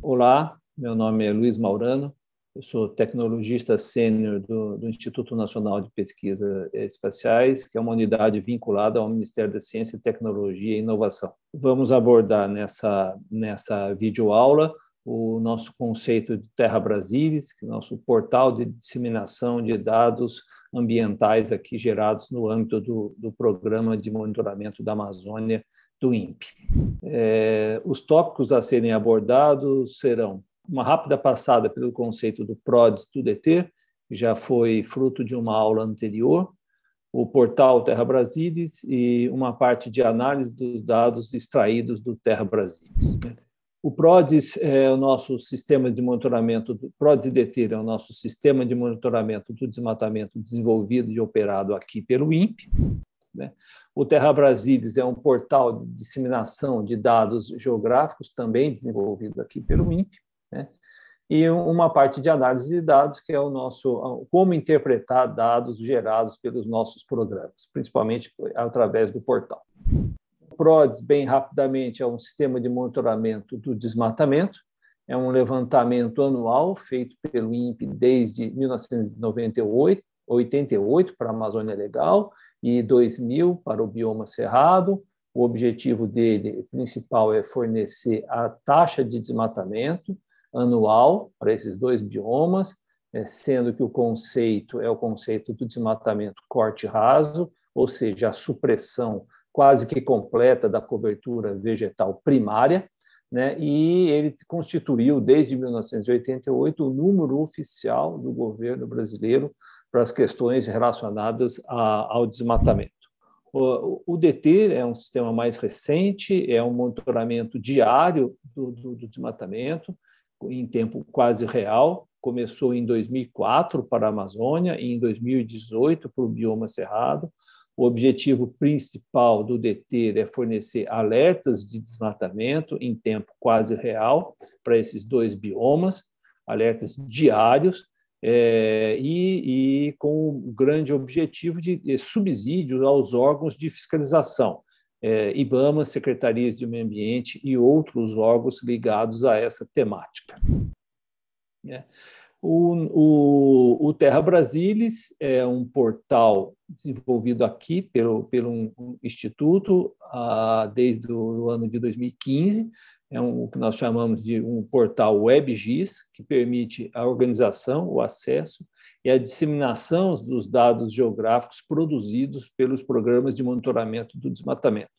Olá, meu nome é Luiz Maurano, eu sou tecnologista sênior do, do, Instituto Nacional de Pesquisa Espaciais, que é uma unidade vinculada ao Ministério da Ciência, Tecnologia e Inovação. Vamos abordar nessa, nessa videoaula o nosso conceito de Terra Brasilis, que é o nosso portal de disseminação de dados ambientais aqui gerados no âmbito do, do Programa de Monitoramento da Amazônia do INPE. É, os tópicos a serem abordados serão uma rápida passada pelo conceito do PRODES do DT, que já foi fruto de uma aula anterior, o portal Terra Brasilis e uma parte de análise dos dados extraídos do Terra Brasilis. O PRODES é o nosso sistema de monitoramento, PRODES IDT é o nosso sistema de monitoramento do desmatamento desenvolvido e operado aqui pelo INPE. Né? O Terra Brasilis é um portal de disseminação de dados geográficos, também desenvolvido aqui pelo INPE né? e uma parte de análise de dados, que é o nosso como interpretar dados gerados pelos nossos programas, principalmente através do portal. PRODES, bem rapidamente, é um sistema de monitoramento do desmatamento, é um levantamento anual feito pelo INPE desde 1998, 88 para a Amazônia Legal e 2000 para o bioma cerrado. O objetivo dele principal é fornecer a taxa de desmatamento, anual para esses dois biomas, é, sendo que o conceito é o conceito do desmatamento corte raso, ou seja, a supressão quase que completa da cobertura vegetal primária, né? e ele constituiu, desde 1988, o número oficial do governo brasileiro para as questões relacionadas a, ao desmatamento. O, o, DT é um sistema mais recente, é um monitoramento diário do, do, do desmatamento, em tempo quase real. Começou em 2004 para a Amazônia e em 2018 para o bioma cerrado. O objetivo principal do DETER é fornecer alertas de desmatamento em tempo quase real para esses dois biomas, alertas diários, é, e, e, com o grande objetivo de, de subsídio aos órgãos de fiscalização, é, IBAMA, secretarias de meio ambiente e outros órgãos ligados a essa temática. É. O, o, o, Terra Brasilis é um portal desenvolvido aqui pelo, pelo um instituto ah, desde o ano de 2015. É um, o que nós chamamos de um portal WebGIS, que permite a organização, o acesso e a disseminação dos dados geográficos produzidos pelos programas de monitoramento do desmatamento.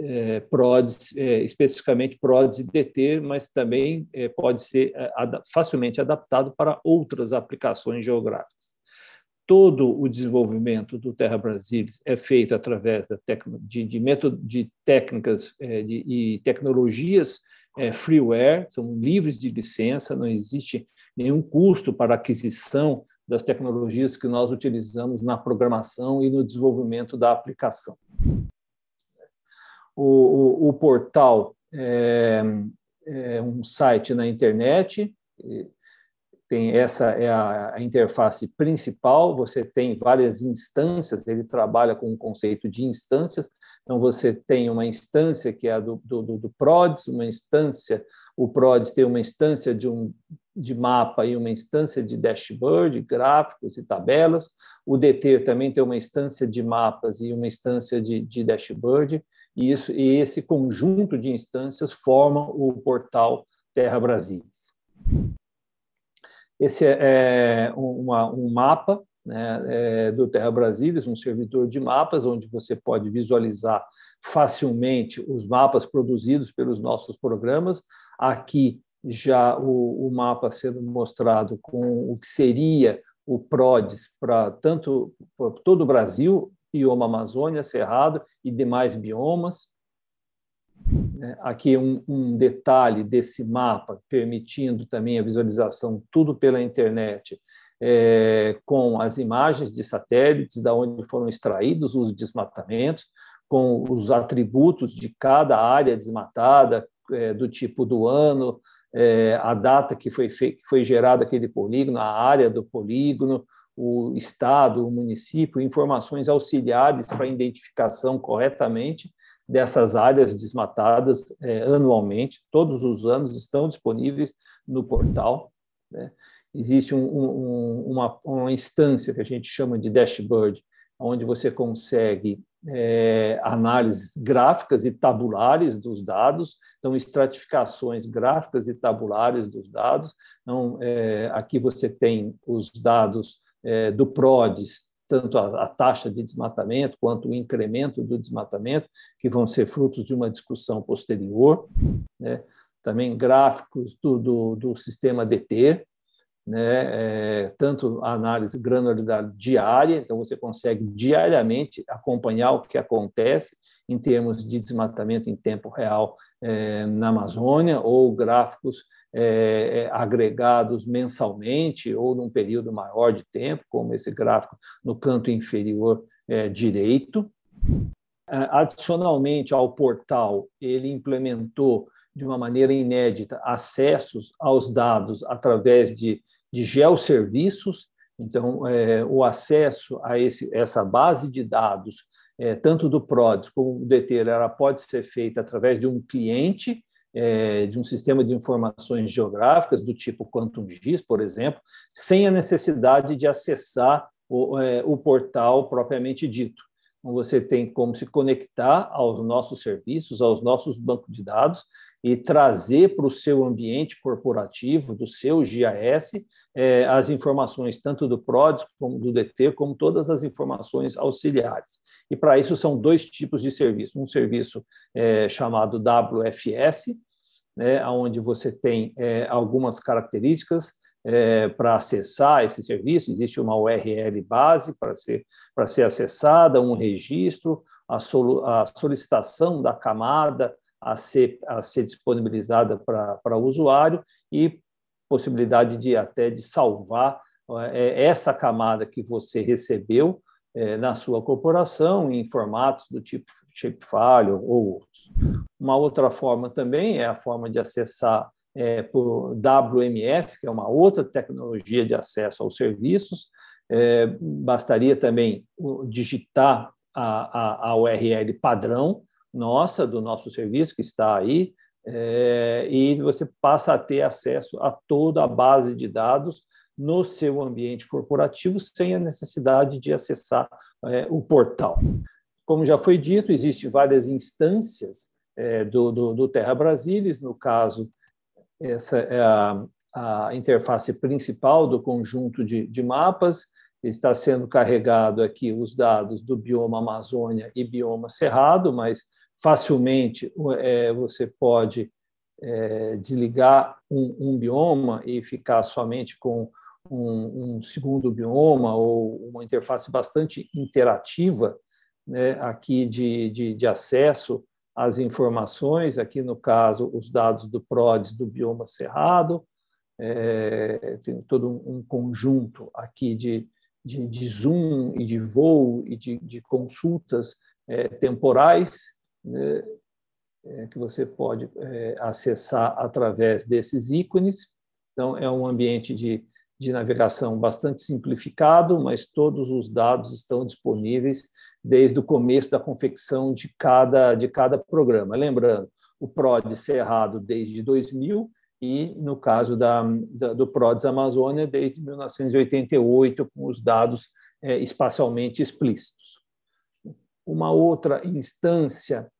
É, PRODES, é, especificamente PRODES e DT, mas também é, pode ser é, ad, facilmente adaptado para outras aplicações geográficas. Todo o desenvolvimento do Terra Brasilis é feito através de, de, método, de técnicas é, de, e tecnologias é, freeware, são livres de licença, não existe nenhum custo para aquisição das tecnologias que nós utilizamos na programação e no desenvolvimento da aplicação. O, o, o portal é, é, um site na internet, tem essa é a, a, interface principal, você tem várias instâncias, ele trabalha com o conceito de instâncias, então você tem uma instância que é a do, do, do PRODES, uma instância, o PRODES tem uma instância de um de mapa e uma instância de dashboard, gráficos e tabelas. O DT também tem uma instância de mapas e uma instância de, de dashboard. E, isso, e esse conjunto de instâncias forma o portal Terra Brasilis. Esse é, é uma, um mapa né, é, do Terra Brasilis, um servidor de mapas, onde você pode visualizar facilmente os mapas produzidos pelos nossos programas. Aqui já o, o mapa sendo mostrado com o que seria o PRODES para tanto para todo o Brasil, bioma Amazônia, Cerrado e demais biomas. É, aqui um, um detalhe desse mapa, permitindo também a visualização tudo pela internet, é, com as imagens de satélites da onde foram extraídos os desmatamentos, com os atributos de cada área desmatada, é, do tipo do ano, é, a data que foi, que foi gerado aquele polígono, a área do polígono, o estado, o município, informações auxiliares para identificação corretamente dessas áreas desmatadas é, anualmente, todos os anos estão disponíveis no portal. Né? Existe um, um, uma, uma instância que a gente chama de dashboard, onde você consegue é, análises gráficas e tabulares dos dados, então estratificações gráficas e tabulares dos dados. Então, é, aqui você tem os dados é, do PRODES, tanto a, a, taxa de desmatamento quanto o incremento do desmatamento, que vão ser frutos de uma discussão posterior. Né? Também gráficos do, do, do sistema DT, né, é, tanto a análise granularidade diária, então você consegue diariamente acompanhar o que acontece em termos de desmatamento em tempo real é, na Amazônia, ou gráficos é, é agregados mensalmente ou num período maior de tempo, como esse gráfico no canto inferior é, direito. Adicionalmente ao portal, ele implementou de uma maneira inédita, acessos aos dados através de, de geosserviços. Então, é, o acesso a esse, essa base de dados, é, tanto do PRODES como do DETER, ela pode ser feita através de um cliente, é, de um sistema de informações geográficas do tipo QuantumGIS, por exemplo, sem a necessidade de acessar o, é, o portal propriamente dito. Você tem como se conectar aos nossos serviços, aos nossos bancos de dados, e trazer para o seu ambiente corporativo, do seu GIS, é, as informações tanto do PRODES como do DT, como todas as informações auxiliares. E para isso são dois tipos de serviço. Um serviço é, chamado WFS, né, onde você tem é, algumas características é, para acessar esse serviço, existe uma URL base para ser, para ser acessada, um registro, a, solu, a solicitação da camada, a ser, a ser disponibilizada para o usuário e possibilidade de até de salvar é, essa camada que você recebeu é, na sua corporação em formatos do tipo shapefile ou outros. Uma outra forma também é a forma de acessar é, por WMS, que é uma outra tecnologia de acesso aos serviços. É, bastaria também digitar a, a, a URL padrão nossa, do nosso serviço que está aí, é, e você passa a ter acesso a toda a base de dados no seu ambiente corporativo sem a necessidade de acessar é, o portal. Como já foi dito, existem várias instâncias é, do, do, do, Terra Brasilis, no caso, essa é a, a interface principal do conjunto de, de mapas, está sendo carregado aqui os dados do bioma Amazônia e bioma Cerrado, mas facilmente é, você pode é, desligar um, um, bioma e ficar somente com um, um, segundo bioma ou uma interface bastante interativa né, aqui de, de, de, acesso às informações, aqui no caso os dados do PRODES do bioma cerrado, é, tem todo um, conjunto aqui de, de, de, zoom e de voo e de, de consultas é, temporais né, é, que você pode é, acessar através desses ícones. Então, é um ambiente de, de navegação bastante simplificado, mas todos os dados estão disponíveis desde o começo da confecção de cada, de cada programa. Lembrando, o PRODES Cerrado desde 2000 e, no caso da, da, do PRODES Amazônia, desde 1988, com os dados é, espacialmente explícitos. Uma outra instância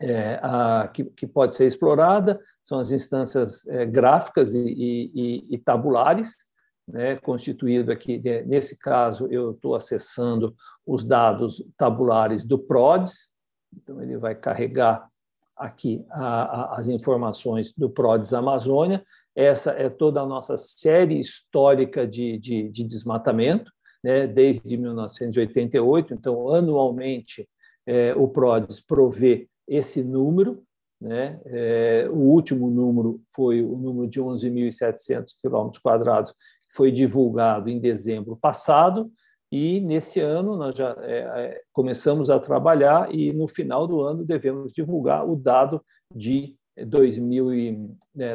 é, a, que, que, pode ser explorada são as instâncias é, gráficas e, e, e tabulares, né, constituído aqui, nesse caso, eu estou acessando os dados tabulares do PRODES, então ele vai carregar aqui a, a, as informações do PRODES Amazônia, essa é toda a nossa série histórica de, de, de desmatamento, né, desde 1988, então, anualmente, é, o PRODES provê esse número. Né? É, o último número foi o número de 11.700 quilômetros quadrados, que foi divulgado em dezembro passado, e nesse ano nós já é, é, começamos a trabalhar e no final do ano devemos divulgar o dado de 2000 e,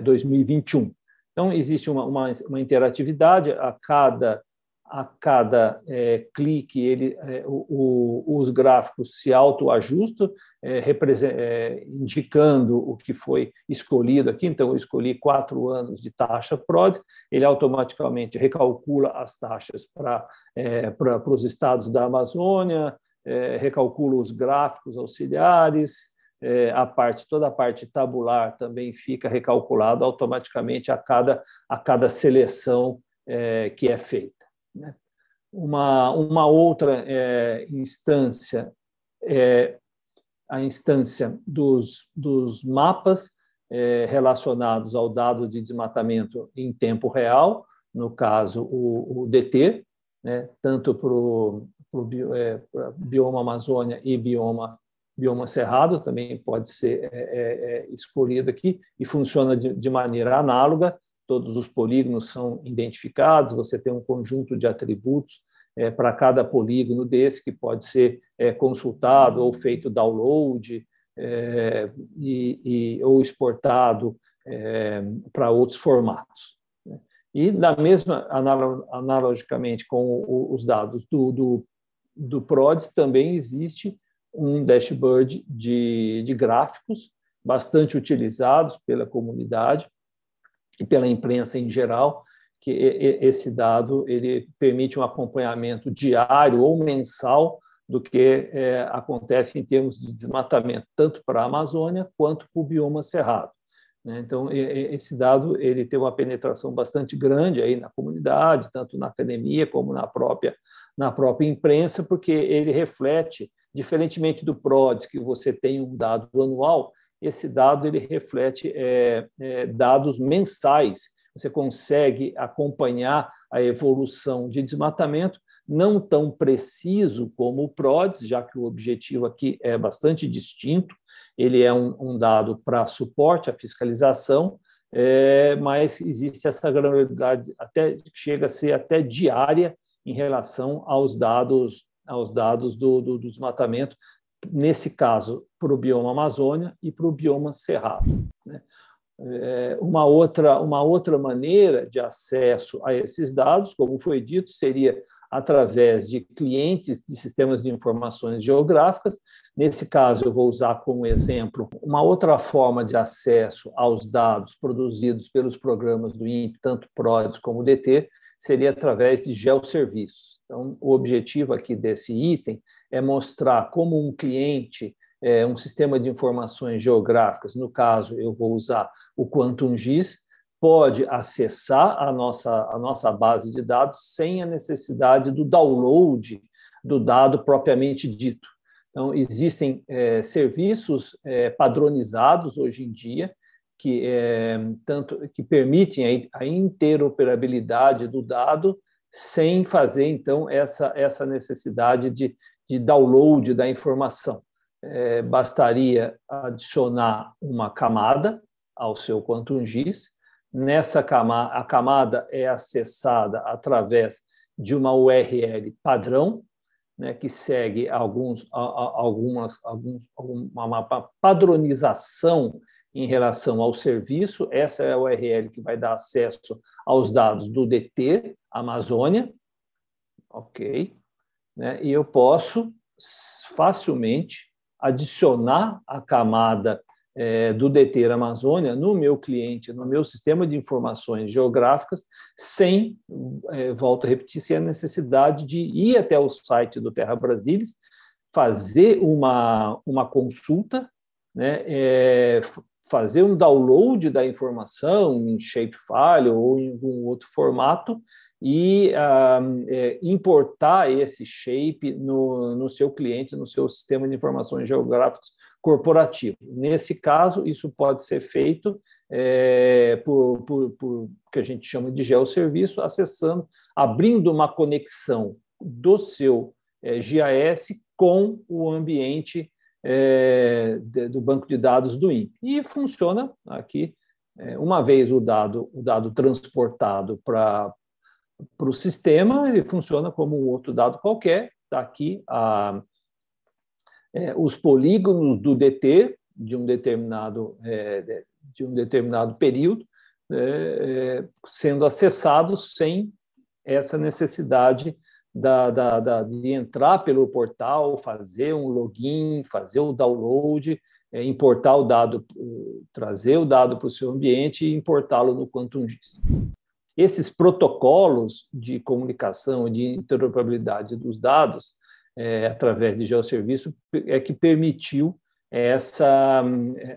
2021. Então, existe uma, uma, uma interatividade a cada a cada é, clique ele, é, o, o, os gráficos se autoajustam, é, é, indicando o que foi escolhido aqui. Então, eu escolhi quatro anos de taxa PROD, ele automaticamente recalcula as taxas para é, os estados da Amazônia, é, recalcula os gráficos auxiliares, a parte toda a parte tabular também fica recalculado automaticamente a cada a cada seleção que é feita. Né? Uma, uma outra é, instância é a instância dos, dos mapas é, relacionados ao dado de desmatamento em tempo real, no caso o, o DT, né, tanto para o é, bioma Amazônia e bioma bioma cerrado também pode ser é, é, é, escolhido aqui e funciona de, de, maneira análoga todos os polígonos são identificados, você tem um conjunto de atributos é, para cada polígono desse que pode ser é, consultado ou feito download é, e, e, ou exportado é, para outros formatos. Né? E, da mesma, analogicamente com os dados do, do, do PRODES, também existe um dashboard de, de gráficos bastante utilizados pela comunidade, e pela imprensa em geral, que esse dado ele permite um acompanhamento diário ou mensal do que é, acontece em termos de desmatamento, tanto para a Amazônia quanto para o bioma cerrado. Né? Então, esse dado ele tem uma penetração bastante grande aí na comunidade, tanto na academia como na própria, na própria imprensa, porque ele reflete, diferentemente do PRODES, que você tem um dado anual, esse dado ele reflete é, é, dados mensais. Você consegue acompanhar a evolução de desmatamento, não tão preciso como o PRODES, já que o objetivo aqui é bastante distinto. Ele é um, um dado para suporte à fiscalização, é, mas existe essa granularidade até chega a ser até diária em relação aos dados aos dados do, do, do desmatamento, nesse caso, para o bioma Amazônia e para o bioma Cerrado. Né? É, uma, outra, uma outra maneira de acesso a esses dados, como foi dito, seria através de clientes de sistemas de informações geográficas. Nesse caso, eu vou usar como exemplo uma outra forma de acesso aos dados produzidos pelos programas do INPE, tanto PRODES como DT, seria através de geoserviços. Então, o objetivo aqui desse item é mostrar como um cliente, é, um sistema de informações geográficas, no caso, eu vou usar o QuantumGIS, pode acessar a nossa, a nossa base de dados sem a necessidade do download do dado propriamente dito. Então, existem é, serviços é, padronizados hoje em dia que, é, tanto, que permitem a, a interoperabilidade do dado sem fazer, então, essa, essa necessidade de, de download da informação. É, bastaria adicionar uma camada ao seu QuantumGIS. Nessa camada, a camada é acessada através de uma URL padrão, né, que segue alguns, algumas, alguns, uma padronização em relação ao serviço. Essa é a URL que vai dar acesso aos dados do DT Amazônia, ok? Né? E eu posso facilmente adicionar a camada é, do DT Amazônia no meu cliente, no meu sistema de informações geográficas, sem, é, volto a repetir, sem a necessidade de ir até o site do Terra Brasilis, fazer uma, uma consulta, né, é, fazer um download da informação em shapefile ou em algum outro formato e uh, é, importar esse shape no, no seu cliente, no seu sistema de informações geográficas corporativo. Nesse caso, isso pode ser feito é, por, por, por que a gente chama de geoserviço, acessando, abrindo uma conexão do seu é, GIS com o ambiente é, do banco de dados do INPE. E funciona aqui, é, uma vez o dado, o dado transportado para o sistema, ele funciona como um outro dado qualquer. Está aqui a, é, os polígonos do DT, de um determinado, é, de um determinado período, é, é, sendo acessados sem essa necessidade da, da, da, de entrar pelo portal, fazer um login, fazer o download, é, importar o dado, trazer o dado para o seu ambiente e importá-lo no Quantum GIS. Esses protocolos de comunicação, de interoperabilidade dos dados, é, através de geoserviço, é que permitiu essa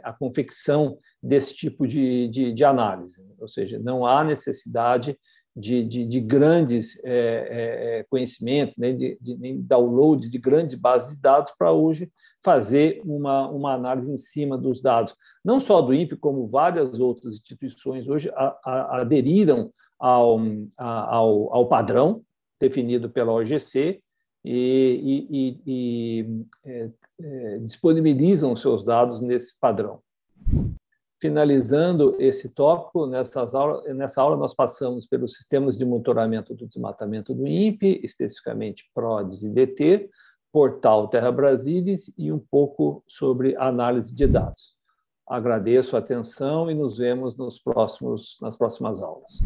a confecção desse tipo de, de, de análise. Ou seja, não há necessidade de, de, de grandes é, é, é conhecimentos, nem de, de nem downloads de grandes bases de dados para hoje fazer uma, uma análise em cima dos dados. Não só do INPE, como várias outras instituições hoje a, a, aderiram ao, ao, ao padrão definido pela OGC e, e, e é, é, disponibilizam seus dados nesse padrão. Finalizando esse tópico, nessas aula, nessa aula nós passamos pelos sistemas de monitoramento do desmatamento do INPE, especificamente PRODES e DT, portal Terra Brasilis e um pouco sobre análise de dados. Agradeço a atenção e nos vemos nos próximos, nas próximas aulas.